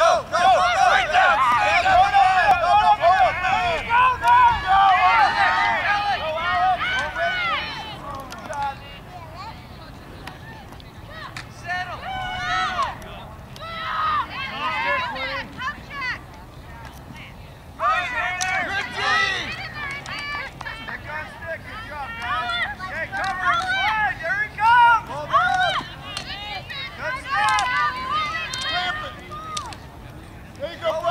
go, go. There you go, bro.